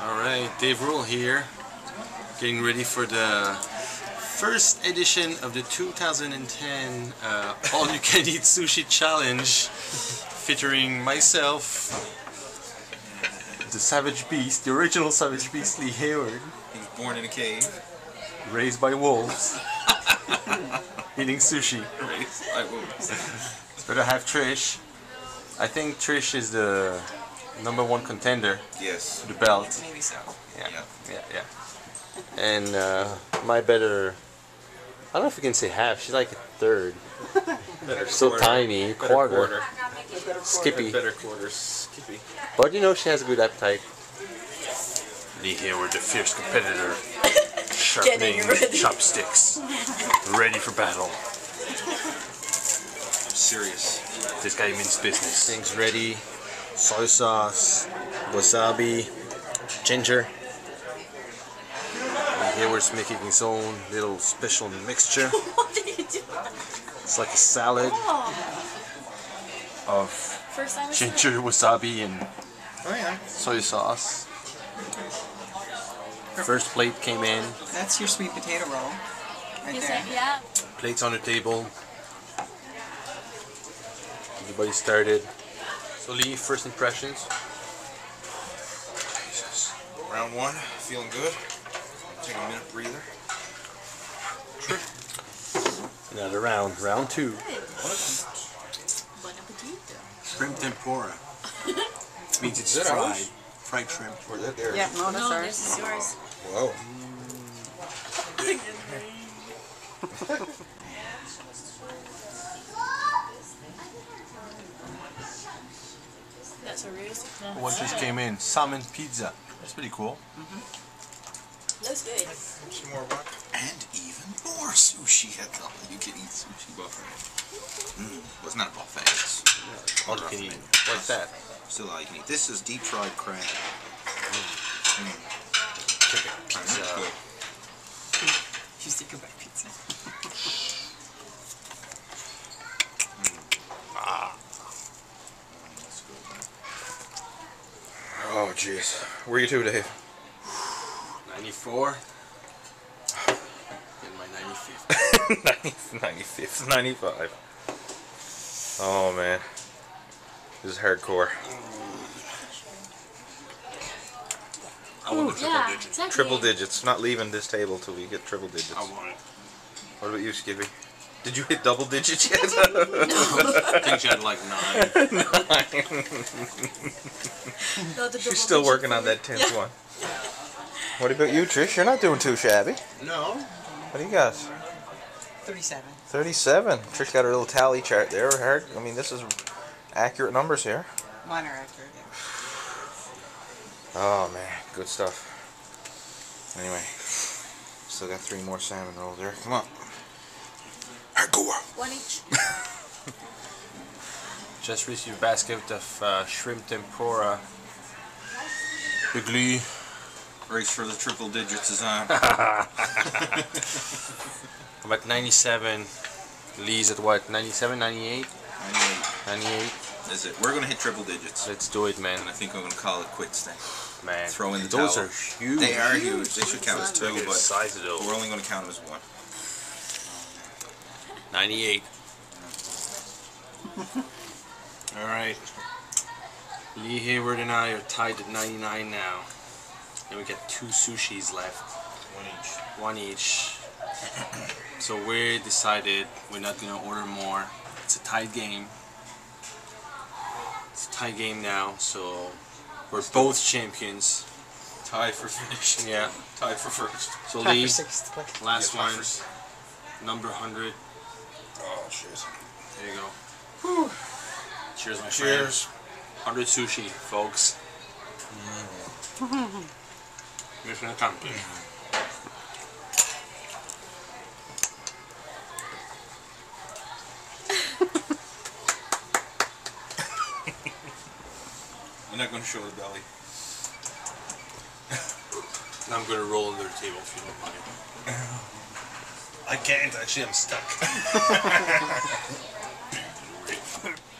Dave Ruel here, getting ready for the first edition of the 2010 uh, All You Can Eat Sushi Challenge, featuring myself, the Savage Beast, the original Savage Beast Lee Hayward, He was born in a cave. raised by wolves, eating sushi. Raised by wolves. But I have Trish. I think Trish is the number one contender Yes. to the belt. Maybe so. Yeah, Yeah. yeah, yeah. And uh, my better, I don't know if you can say half. She's like a third. Better So quarter. tiny, Better quarter. Skippy. Better quarter. Skippy. But you know she has a good appetite. Lee Hayward, the fierce competitor, sharpening Getting ready. chopsticks, ready for battle. Serious. This guy means business. Things ready. Soy sauce, wasabi, ginger. Lee Hayward's making his own little special mixture. What did you do? It's like a salad of First time I saw ginger, wasabi, and Oh yeah. soy sauce. First plate came in. That's your sweet potato roll. Right there. yeah. Plates on the table. Everybody started. So Lee, first impressions? Jesus. Round one. Feeling good. Take a minute breather. Another round. Round two. Bon appetito. Shrimp tempura. means it's fried. ours? Fried shrimp. Or that there? Yeah, no, that's No, ours. this is yours. Whoa. That's a. What just came in? Salmon pizza. That's pretty cool. Mm-hmm. Looks good. Some more rock. And even more sushi at the you can eat sushi buffet. Mm. Well, it's not a buffet. It's All you can eat. What's that? Still all you can eat. This is deep fried crab. Mm. Mm. Chicken pizza. good. You stick pizza. That's good, man. Oh, jeez. Where you to, Dave? 94. In my 95th. 95th, 95. Oh, man. This is hardcore. I want the triple Yeah, digit. exactly. Triple digits. Not leaving this table till we get triple digits. I want it. What about you, Skippy? Did you hit double digits yet? I think she had like nine. No, the She's double still working on that digit 10th one. What about you, Trish? You're not doing too shabby. No. What do you got? 37. 37. Trish got her little tally chart there. Hard. I mean, this is accurate numbers here. Mine are accurate, yeah. Oh man, good stuff. Anyway, still got three more salmon rolls there. Come on. Hardcore. One each. Just received a basket of uh, shrimp tempura. Big Lee. Race for the triple digits is on. I'm at 97. Lee's at what? 97, 98? 98. 98. Is it? We're gonna hit triple digits, Let's do it, man. and I think I'm gonna call it quits then. Man. Throw in the Those towel. are huge. They are huge. They should count as two, Look at the but size of we're only gonna count them as one. 98. Alright. Lee Hayward and I are tied at 99 now. And we got two sushis left. One each. One each. so we decided we're not gonna order more. It's a tied game. It's a tied game now, so we're both champions. Tied for finish. Yeah. Tied for first. So Lee, for sixth place. last Yeah, one, number 100. Oh shit. There you go. Cheers, my friend. Cheers. 100 sushi, folks. Mm-hmm. Mission accomplished. Mm-hmm. You're not gonna show the belly. Now I'm gonna roll under the table if you don't mind. I can't. Actually, I'm stuck.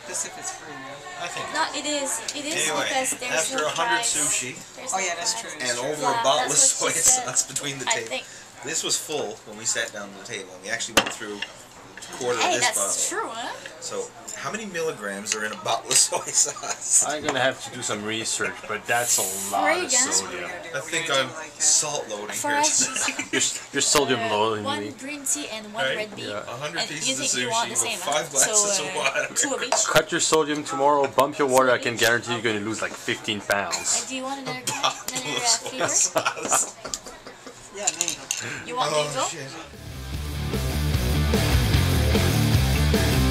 This if it's free, yeah. I think. No, it is. It is Anyway, because there's after no 100 price. sushi, There's There's Oh no yeah, that's fat. true. And over Yeah, a bottle of soy what she sauce between the table. This was full when we sat down at the table, and we actually went through a quarter Hey, of this that's bottle. true, huh? So, how many milligrams are in a bottle of soy sauce? I'm gonna have to do some research, but that's a lot Right, of sodium. I think I'm salt loading here. you're, Your, your sodium uh, loading one me. green tea and one Right, red bean. yeah. Hundred And you pieces of sushi want the with same, huh? five glasses so, of uh, water. Two of each. Cut your sodium tomorrow, bump your water, I can guarantee you're gonna lose like 15 Uh, pounds. do you want another, can- Bottle another of uh, soy flavor? sauce. Yeah, mango. You want mango? Oh shit.